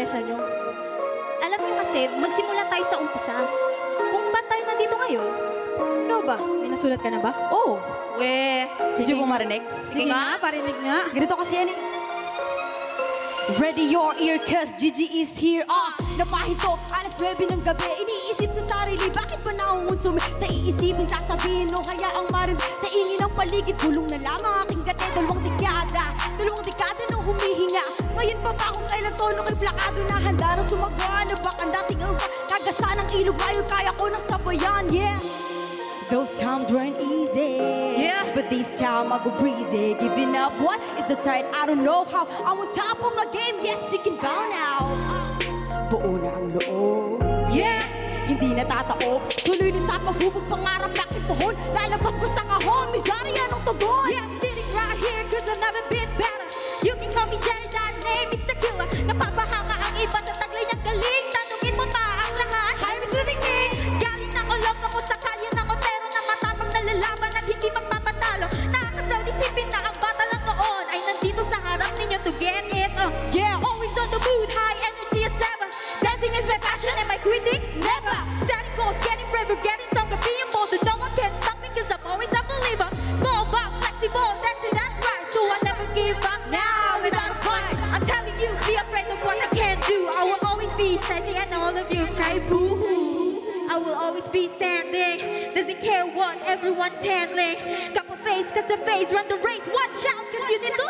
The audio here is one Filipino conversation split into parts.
piyesa nyo. Alam nyo kasi, magsimula tayo sa umpisa. Kung ba't tayo nandito ngayon? Ikaw ba? May nasulat ka na ba? Oo. Oh. We. Sige. Sige marinig? Sige, Sige nga, parinig nga. Ganito kasi yan eh. Ready your ear cause Gigi is here Ah, napahito, alas 9 ng gabi Iniisip sa sarili, bakit ba naungunsumi? Sa iisipin, sasabihin o no, kaya ang marim Sa ingay paligid, bulong na lamang aking gate Dalawang dekada, dalawang dekada nang humihinga Ngayon pa ba kung kailan tono kay plakado na handa na sumagawa Na baka ang dating ang kagasa ng ilog Ngayon kaya ko ng sabayan, yeah Those times weren't easy. Yeah. But this time I go breezy. Giving up what? It's a tight, I don't know how. I'm on top of my game, yes, you can bow now. Buo na ang loob. Hindi na tataob. Tuloy na sa paghubog, pangarap na aking puhon. Lalabas pa sa kahon, may jari anong tugon. Yeah, I'm sitting right here cause I've never been better. You can call me Jerry, that name is Tequila. Napapahanga is my passion, am I quitting? Never. Setting goals, getting braver, getting stronger, being bolder. No one can stop me cause I'm always a believer. Small but flexible, that's it, that's right. So I never give up now without a fight. I'm telling you, be afraid of what I can't do. I will always be standing and all of you cry boo-hoo. I will always be standing. Doesn't care what everyone's handling. Couple face, cause the face, run the race. Watch out, cause you need to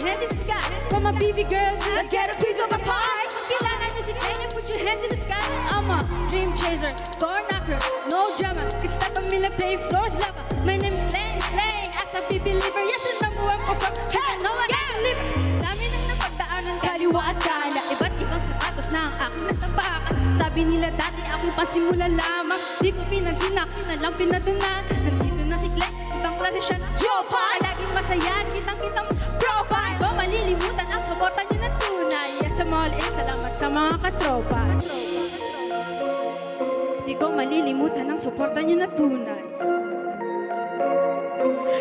your hands in the sky. For my BB girls, Let's get a piece of the pie. Kung kilala niyo si Glenn, put your hands in the sky. I'm a dream chaser, door knocker, no drama. It's time for me to play floors lava. My name is Glenn, slang as a BB believer. Yes, I'm number one for from Hey, no one can live. Dami nang napagdaanan Kaliwa at kanan. Iba't ibang sapatos na ang aking natapakan Sabi nila dati ako'y pansimula lamang Di ko pinansin akin na lang pinadunan Nandito na si Glenn, ibang klase siya ng Jopa! Laging masaya, kitang-kitang mga katropa Di ko malilimutan ang suporta niyo na tunay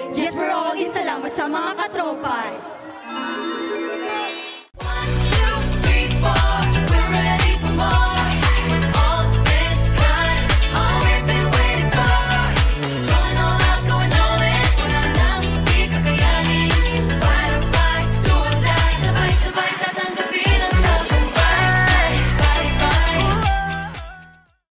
Yes, we're all in. Salamat sa mga katropa.